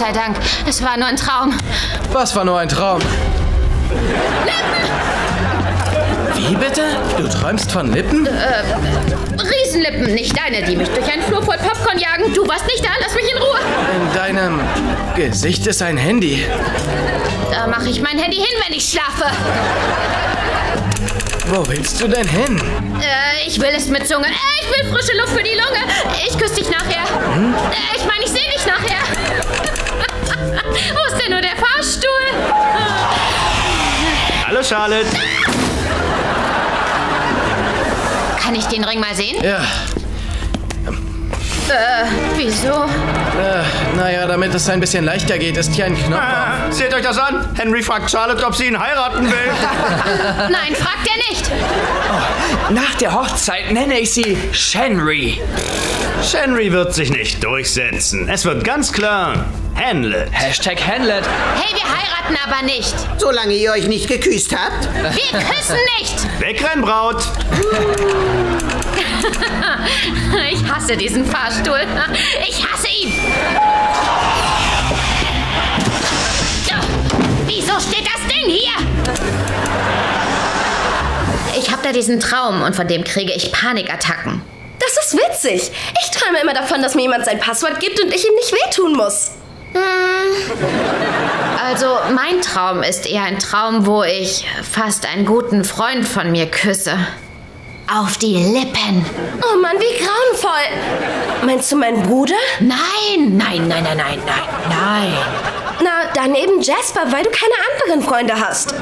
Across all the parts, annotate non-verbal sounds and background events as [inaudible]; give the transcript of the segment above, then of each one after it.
sei Dank. Es war nur ein Traum. Was war nur ein Traum? Wie bitte? Du träumst von Lippen? Riesenlippen, nicht deine, die mich durch einen Flur voll Popcorn jagen. Du warst nicht da, lass mich in Ruhe. In deinem Gesicht ist ein Handy. Da mache ich mein Handy hin, wenn ich schlafe. Wo willst du denn hin? Äh, ich will es mit Zunge. Äh, ich will frische Luft für die Lunge. Ich küsse dich nachher. Äh, ich meine, ich sehe dich nachher. [laughs] Wo ist denn nur der Fahrstuhl? Hallo Charlotte. Kann ich den Ring mal sehen? Ja, Äh, wieso? äh, naja, damit es ein bisschen leichter geht, ist hier ein Knopf. Ah, seht euch das an. Henry fragt Charlotte, ob sie ihn heiraten will. [laughs] Nein, fragt er nicht. Nach der Hochzeit nenne ich sie Shenry. Henry wird sich nicht durchsetzen. Es wird ganz klar Hamlet. Hashtag Hamlet. Hey, wir heiraten aber nicht. Solange ihr euch nicht geküsst habt. Wir küssen nicht. Wegrennen, Braut. [laughs] Ich hasse diesen Fahrstuhl. Ich hasse ihn. Wieso steht das Ding hier? Ich habe da diesen Traum und von dem kriege ich Panikattacken. Das ist witzig. Ich träume immer davon, dass mir jemand sein Passwort gibt und ich ihm nicht wehtun muss. Also mein Traum ist eher ein Traum, wo ich fast einen guten Freund von mir küsse. Auf die Lippen. Oh Mann, wie grauenvoll. Meinst du meinen Bruder? Nein, nein, nein, nein, nein, nein, nein. Na, dann eben Jasper, weil du keine anderen Freunde hast.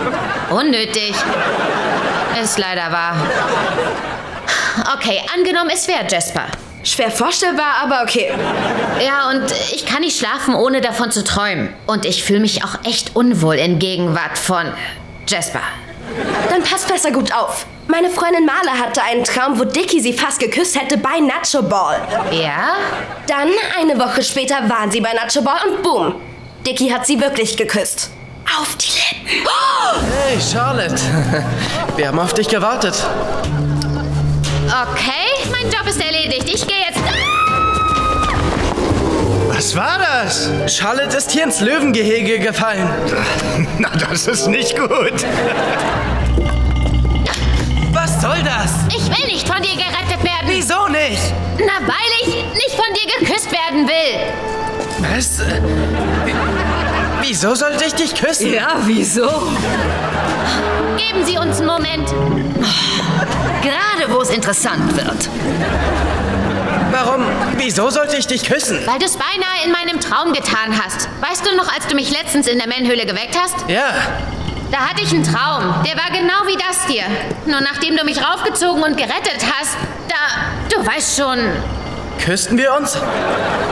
Unnötig. Ist leider wahr. Okay, angenommen, es wäre Jasper. Schwer vorstellbar, aber okay. Ja, und ich kann nicht schlafen, ohne davon zu träumen. Und ich fühle mich auch echt unwohl in Gegenwart von Jasper. Dann passt besser gut auf. Meine Freundin Marla hatte einen Traum, wo Dicky sie fast geküsst hätte bei Nacho Ball. Ja? Dann, eine Woche später, waren sie bei Nacho Ball und boom. Dicky hat sie wirklich geküsst. Auf die Lippen. Hey, Charlotte. Wir haben auf dich gewartet. Okay, mein Job ist Das? Charlotte ist hier ins Löwengehege gefallen. [laughs] Na, das ist nicht gut. Was soll das? Ich will nicht von dir gerettet werden. Wieso nicht? Na, weil ich nicht von dir geküsst werden will. Was? Wie- Wieso sollte ich dich küssen? Ja, wieso? Geben Sie uns einen Moment. Gerade wo es interessant wird. Warum? Wieso sollte ich dich küssen? Weil du es beinahe in meinem Traum getan hast. Weißt du noch, als du mich letztens in der Männhöhle geweckt hast? Ja, Da hatte ich einen Traum. Der war genau wie das hier. Nur nachdem du mich raufgezogen und gerettet hast, da. Du weißt schon. küssten wir uns?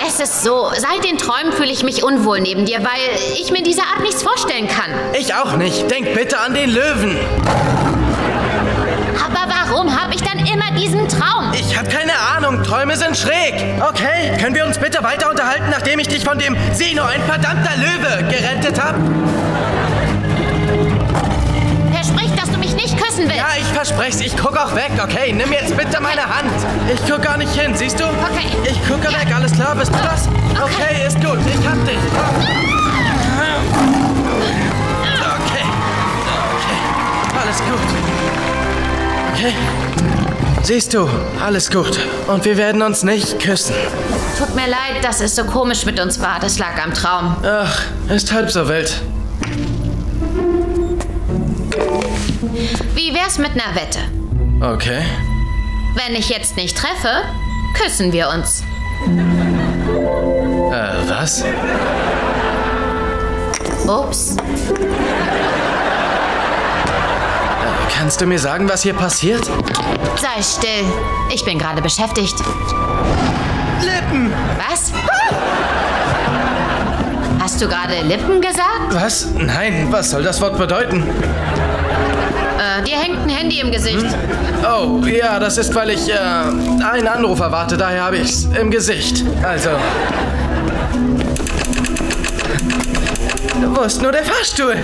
Es ist so, seit den Träumen fühle ich mich unwohl neben dir, weil ich mir diese Art nichts vorstellen kann. Ich auch nicht. Denk bitte an den Löwen. Aber warum habe ich dann immer diesen Traum? Ich habe keine Ahnung. Träume sind schräg. Okay, können wir uns bitte weiter unterhalten, nachdem ich dich von dem Sino, ein verdammter Löwe, gerettet habe? Versprich, dass du mich nicht küssen willst. Ja, ich verspreche Ich guck auch weg, okay? Nimm jetzt bitte meine Hand. Ich guck gar nicht hin, siehst du? Okay. Ich gucke weg, alles klar? Bist du das? Okay, ist gut. Ich hab dich. Okay. Okay. Alles gut. Okay. Siehst du, alles gut. Und wir werden uns nicht küssen. Tut mir leid, dass es so komisch mit uns war. Das lag am Traum. Ach, ist halb so wild. Wie wär's mit einer Wette? Okay. Wenn ich jetzt nicht treffe, küssen wir uns. Äh, was? Ups. Kannst du mir sagen, was hier passiert? Sei still. Ich bin gerade beschäftigt. Lippen! Was? Hast du gerade Lippen gesagt? Was? Nein, was soll das Wort bedeuten? Äh, dir hängt ein Handy im Gesicht. Oh, ja, das ist, weil ich äh, einen Anruf erwarte, daher habe ich's im Gesicht. Also. Wo ist nur der Fahrstuhl?